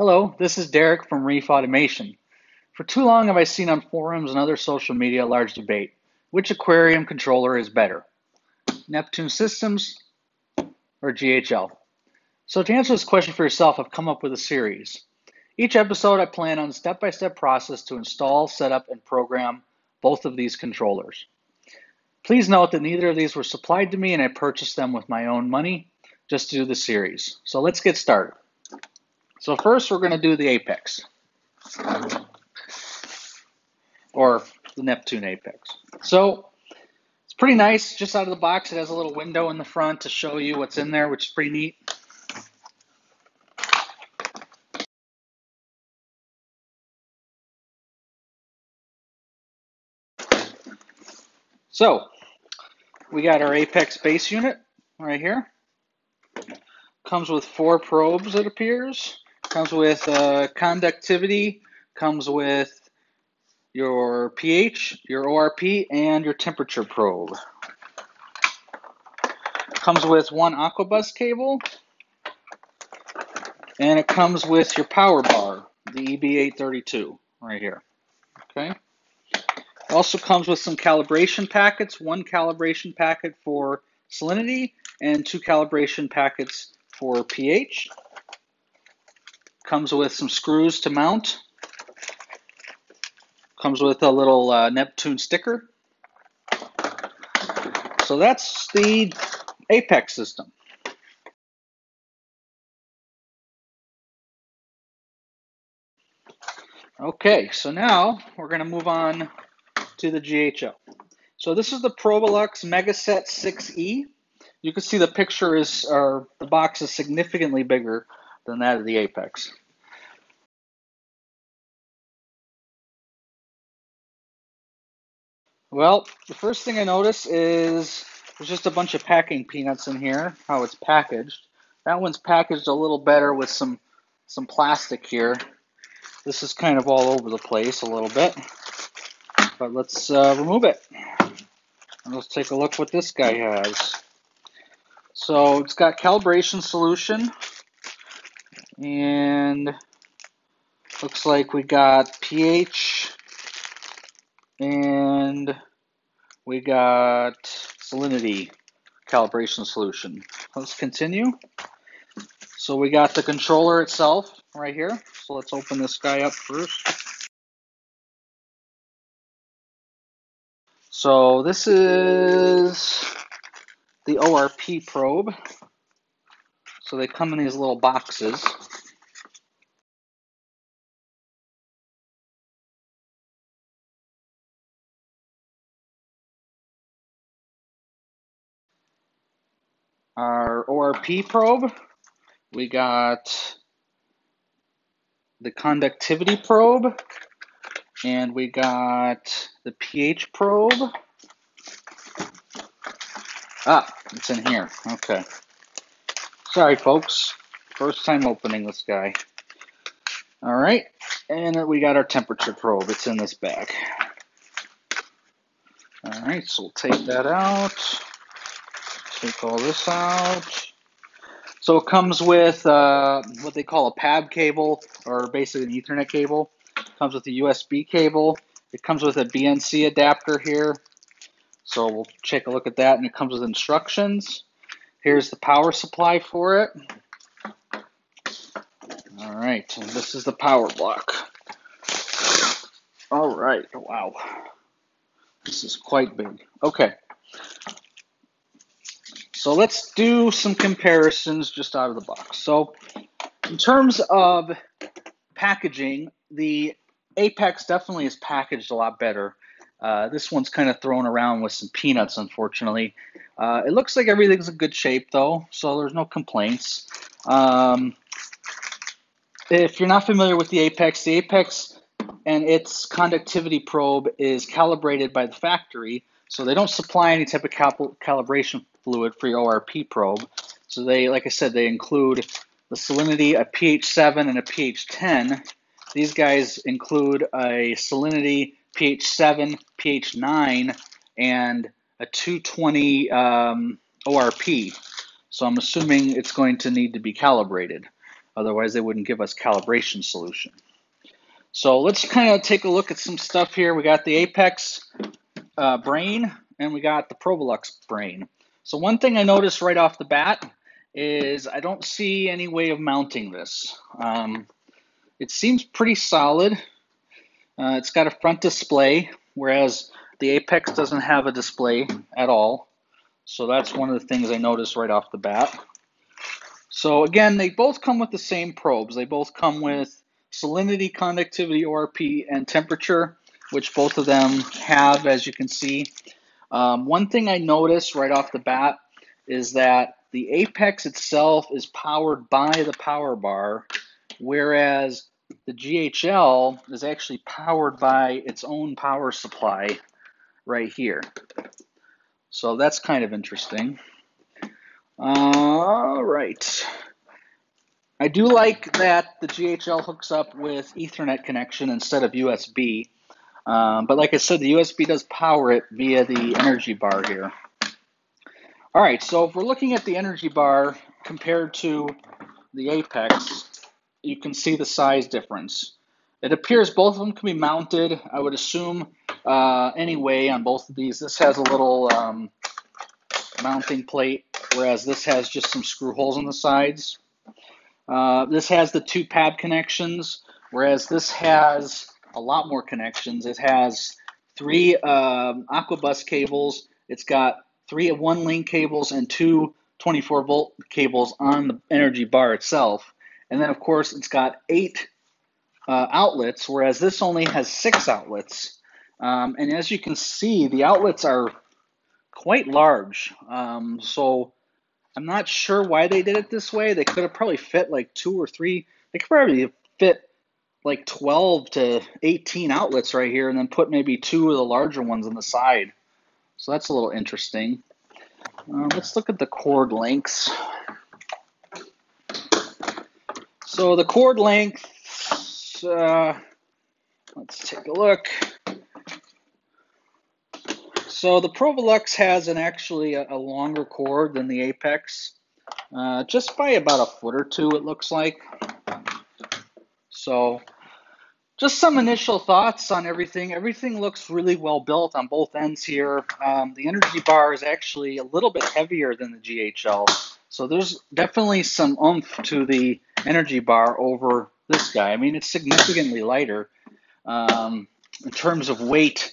Hello, this is Derek from Reef Automation. For too long have I seen on forums and other social media a large debate. Which aquarium controller is better? Neptune Systems or GHL? So to answer this question for yourself, I've come up with a series. Each episode I plan on a step-by-step process to install, set up, and program both of these controllers. Please note that neither of these were supplied to me and I purchased them with my own money just to do the series. So let's get started. So first we're going to do the Apex, or the Neptune Apex. So it's pretty nice, just out of the box. It has a little window in the front to show you what's in there, which is pretty neat. So we got our Apex base unit right here. Comes with four probes, it appears. Comes with uh, conductivity, comes with your pH, your ORP, and your temperature probe. Comes with one Aquabus cable, and it comes with your power bar, the EB832 right here. Okay. Also comes with some calibration packets, one calibration packet for salinity and two calibration packets for pH. Comes with some screws to mount. Comes with a little uh, Neptune sticker. So that's the Apex system. Okay, so now we're going to move on to the GHL. So this is the Profilux Megaset 6E. You can see the picture is, or the box is significantly bigger than that of the Apex. Well, the first thing I notice is there's just a bunch of packing peanuts in here, how it's packaged. That one's packaged a little better with some, some plastic here. This is kind of all over the place a little bit. But let's uh, remove it. And let's take a look what this guy has. So it's got calibration solution. And looks like we got pH and we got salinity calibration solution. Let's continue. So we got the controller itself right here. So let's open this guy up first. So this is the ORP probe. So they come in these little boxes. Our ORP probe. We got the conductivity probe. And we got the pH probe. Ah, it's in here. Okay. Sorry, folks. First time opening this guy. All right. And we got our temperature probe. It's in this bag. All right, so we'll take that out. Take all this out. So it comes with uh, what they call a PAB cable, or basically an Ethernet cable. It comes with a USB cable. It comes with a BNC adapter here. So we'll take a look at that, and it comes with instructions. Here's the power supply for it. All right, and this is the power block. All right, wow. This is quite big. Okay. So let's do some comparisons just out of the box. So in terms of packaging, the Apex definitely is packaged a lot better. Uh, this one's kind of thrown around with some peanuts, unfortunately. Uh, it looks like everything's in good shape, though, so there's no complaints. Um, if you're not familiar with the Apex, the Apex and its conductivity probe is calibrated by the factory, so they don't supply any type of cal calibration fluid for your ORP probe. So they, like I said, they include the salinity, a pH 7, and a pH 10. These guys include a salinity pH 7, pH 9, and a 220 um, ORP. So I'm assuming it's going to need to be calibrated. Otherwise, they wouldn't give us calibration solution. So let's kind of take a look at some stuff here. We got the Apex uh, brain and we got the Profilux brain. So one thing I noticed right off the bat is I don't see any way of mounting this. Um, it seems pretty solid. Uh, it's got a front display, whereas the Apex doesn't have a display at all. So that's one of the things I noticed right off the bat. So again, they both come with the same probes. They both come with salinity, conductivity, ORP, and temperature, which both of them have, as you can see. Um, one thing I noticed right off the bat is that the Apex itself is powered by the power bar, whereas the GHL is actually powered by its own power supply right here. So that's kind of interesting. All right. I do like that the GHL hooks up with Ethernet connection instead of USB. Um, but like I said, the USB does power it via the energy bar here. All right, so if we're looking at the energy bar compared to the Apex, you can see the size difference. It appears both of them can be mounted, I would assume, uh, anyway, on both of these. This has a little um, mounting plate, whereas this has just some screw holes on the sides. Uh, this has the two PAB connections, whereas this has a lot more connections. It has three um, Aquabus cables. It's got three one link cables and two 24 volt cables on the energy bar itself. And then, of course, it's got eight uh, outlets, whereas this only has six outlets. Um, and as you can see, the outlets are quite large. Um, so I'm not sure why they did it this way. They could have probably fit like two or three. They could probably fit like 12 to 18 outlets right here and then put maybe two of the larger ones on the side. So that's a little interesting. Uh, let's look at the cord lengths. So the cord length, uh, let's take a look. So the Profilux has an actually a, a longer cord than the Apex, uh, just by about a foot or two it looks like. So just some initial thoughts on everything. Everything looks really well built on both ends here. Um, the energy bar is actually a little bit heavier than the GHL. So there's definitely some oomph to the energy bar over this guy. I mean, it's significantly lighter. Um, in terms of weight,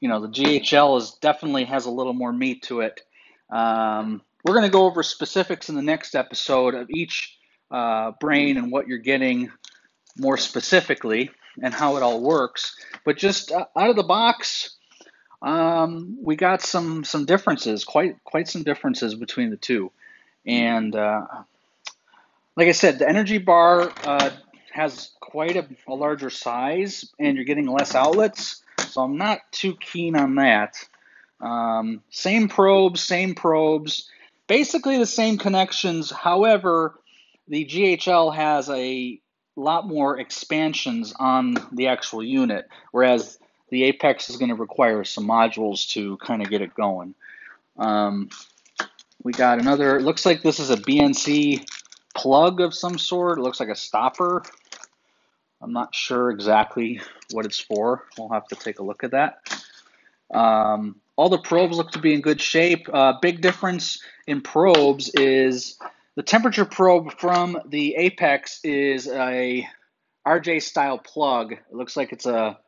you know, the GHL is definitely has a little more meat to it. Um, we're going to go over specifics in the next episode of each uh, brain and what you're getting more specifically and how it all works. But just uh, out of the box, um, we got some some differences, quite quite some differences between the two. And uh, like I said, the energy bar uh, has quite a, a larger size, and you're getting less outlets. So I'm not too keen on that. Um, same probes, same probes, basically the same connections. However, the GHL has a lot more expansions on the actual unit, whereas the Apex is going to require some modules to kind of get it going. Um, we got another, looks like this is a BNC plug of some sort. It looks like a stopper. I'm not sure exactly what it's for. We'll have to take a look at that. Um, all the probes look to be in good shape. Uh, big difference in probes is the temperature probe from the Apex is a RJ style plug. It looks like it's a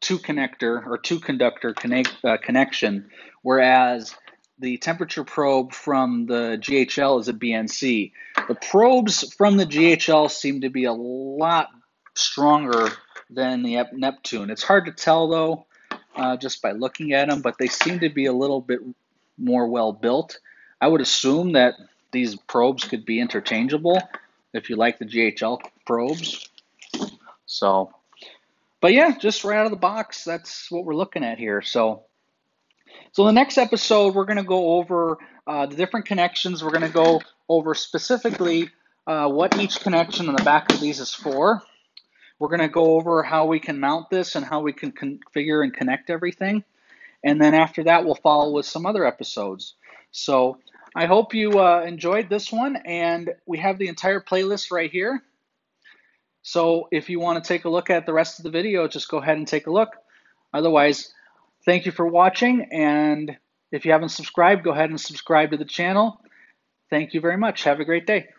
two connector or two conductor connect, uh, connection, whereas the temperature probe from the GHL is a BNC. The probes from the GHL seem to be a lot stronger than the Neptune. It's hard to tell though, uh, just by looking at them, but they seem to be a little bit more well built. I would assume that these probes could be interchangeable if you like the GHL probes. So, but yeah, just right out of the box, that's what we're looking at here. So, so the next episode, we're going to go over uh, the different connections. We're going to go over specifically uh, what each connection on the back of these is for. We're going to go over how we can mount this and how we can configure and connect everything. And then after that, we'll follow with some other episodes. So I hope you uh, enjoyed this one, and we have the entire playlist right here. So if you want to take a look at the rest of the video, just go ahead and take a look. Otherwise, thank you for watching, and if you haven't subscribed, go ahead and subscribe to the channel. Thank you very much. Have a great day.